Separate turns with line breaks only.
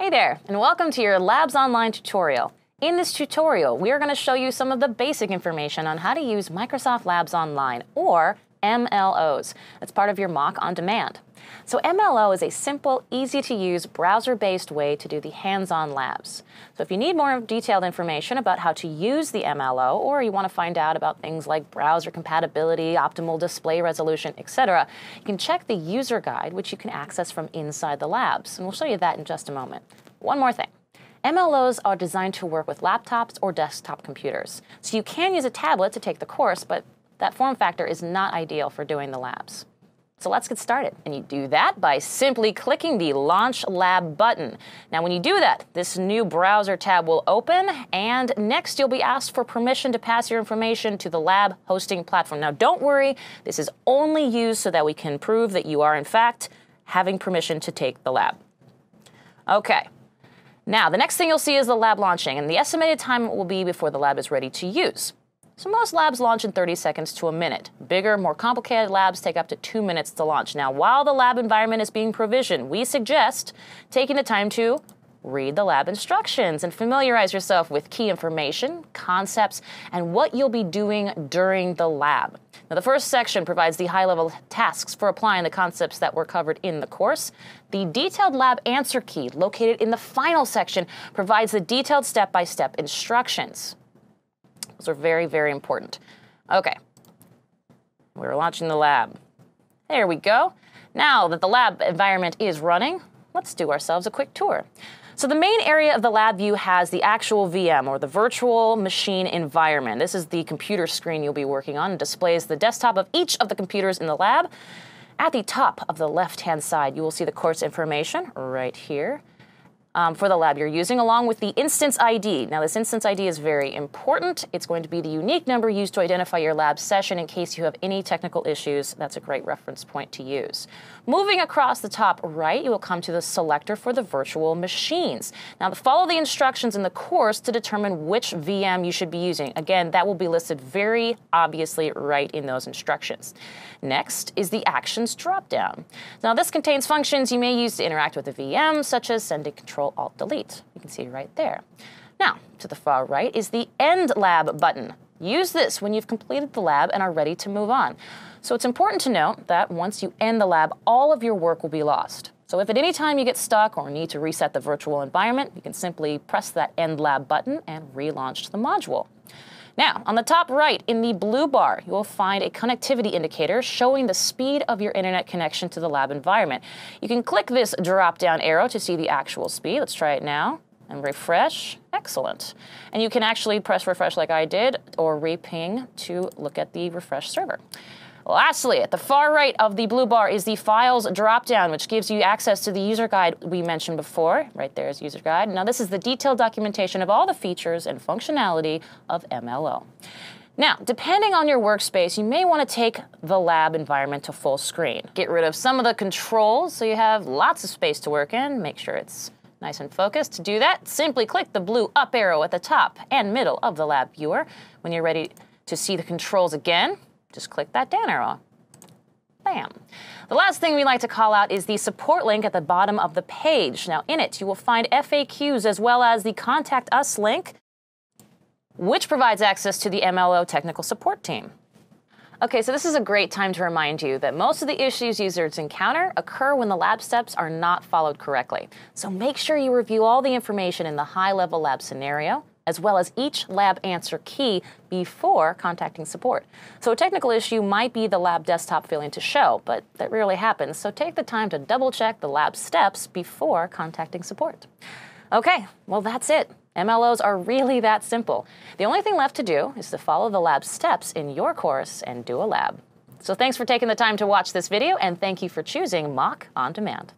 Hey there, and welcome to your Labs Online tutorial. In this tutorial, we are going to show you some of the basic information on how to use Microsoft Labs Online, or MLOs. It's part of your MOC on demand. So MLO is a simple, easy to use, browser-based way to do the hands-on labs. So if you need more detailed information about how to use the MLO, or you want to find out about things like browser compatibility, optimal display resolution, etc., you can check the user guide, which you can access from inside the labs. And we'll show you that in just a moment. One more thing. MLOs are designed to work with laptops or desktop computers. So you can use a tablet to take the course, but that form factor is not ideal for doing the labs. So let's get started. And you do that by simply clicking the Launch Lab button. Now, when you do that, this new browser tab will open, and next you'll be asked for permission to pass your information to the lab hosting platform. Now, don't worry, this is only used so that we can prove that you are, in fact, having permission to take the lab. Okay. Now, the next thing you'll see is the lab launching, and the estimated time will be before the lab is ready to use. So most labs launch in 30 seconds to a minute. Bigger, more complicated labs take up to two minutes to launch. Now, while the lab environment is being provisioned, we suggest taking the time to read the lab instructions and familiarize yourself with key information, concepts, and what you'll be doing during the lab. Now, the first section provides the high level tasks for applying the concepts that were covered in the course. The detailed lab answer key, located in the final section, provides the detailed step by step instructions. Those are very, very important. Okay, we're launching the lab. There we go. Now that the lab environment is running, let's do ourselves a quick tour. So the main area of the lab view has the actual VM or the virtual machine environment. This is the computer screen you'll be working on and displays the desktop of each of the computers in the lab. At the top of the left-hand side, you will see the course information right here um, for the lab you're using, along with the instance ID. Now, this instance ID is very important. It's going to be the unique number used to identify your lab session in case you have any technical issues. That's a great reference point to use. Moving across the top right, you will come to the selector for the virtual machines. Now, follow the instructions in the course to determine which VM you should be using. Again, that will be listed very obviously right in those instructions. Next is the Actions dropdown. Now, this contains functions you may use to interact with the VM, such as sending control Control Alt Delete. You can see right there. Now, to the far right is the End Lab button. Use this when you've completed the lab and are ready to move on. So it's important to note that once you end the lab, all of your work will be lost. So if at any time you get stuck or need to reset the virtual environment, you can simply press that End Lab button and relaunch the module. Now, on the top right in the blue bar, you will find a connectivity indicator showing the speed of your internet connection to the lab environment. You can click this drop down arrow to see the actual speed. Let's try it now and refresh. Excellent. And you can actually press refresh like I did or reping to look at the refresh server. Lastly, at the far right of the blue bar is the Files dropdown, which gives you access to the user guide we mentioned before. Right there is user guide. Now, this is the detailed documentation of all the features and functionality of MLO. Now, depending on your workspace, you may want to take the lab environment to full screen. Get rid of some of the controls so you have lots of space to work in. Make sure it's nice and focused. To do that, simply click the blue up arrow at the top and middle of the lab viewer. When you're ready to see the controls again, just click that down arrow. Bam. The last thing we like to call out is the support link at the bottom of the page. Now, in it, you will find FAQs as well as the Contact Us link, which provides access to the MLO technical support team. Okay, so this is a great time to remind you that most of the issues users encounter occur when the lab steps are not followed correctly. So make sure you review all the information in the high level lab scenario as well as each lab answer key before contacting support. So a technical issue might be the lab desktop failing to show, but that rarely happens, so take the time to double check the lab steps before contacting support. Okay, well that's it. MLOs are really that simple. The only thing left to do is to follow the lab steps in your course and do a lab. So thanks for taking the time to watch this video, and thank you for choosing MOC On Demand.